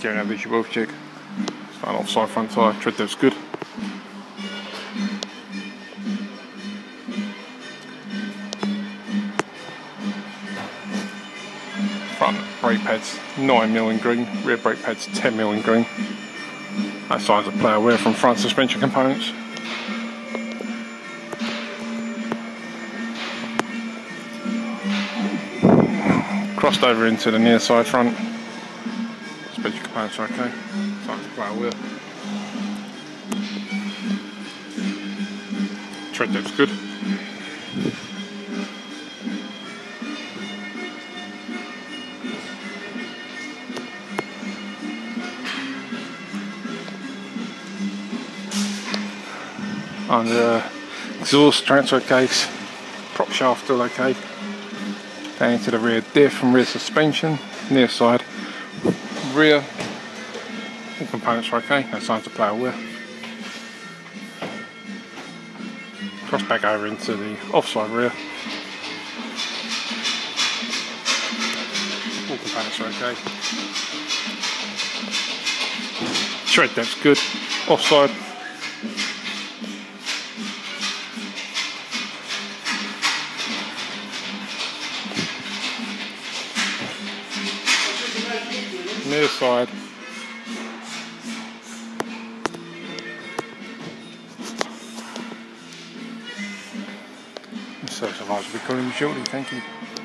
Getting a visual check. Starting off side front tire, tread depth's good. Front brake pads 9mm in green, rear brake pads 10mm in green. That signs of player wear from front suspension components. Crossed over into the near side front. Are okay. Of player wear. Tread depth's good. and uh, exhaust transfer case, prop shaft still okay. Down into the rear diff and rear suspension, near side, rear, all components are okay, no signs of plough wear. Cross back over into the offside rear. All components are okay. Tread depth's good, offside near side. So, so I'll be calling you shortly, thank you.